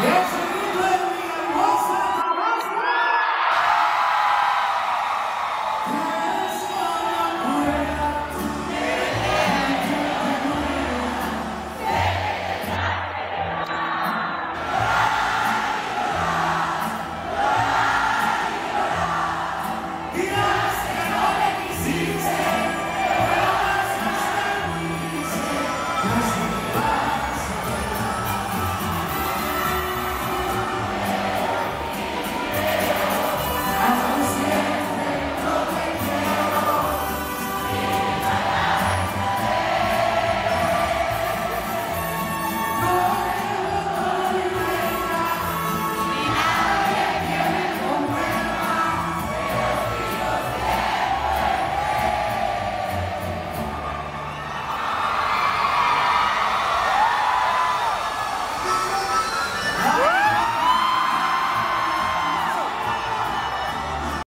Yes,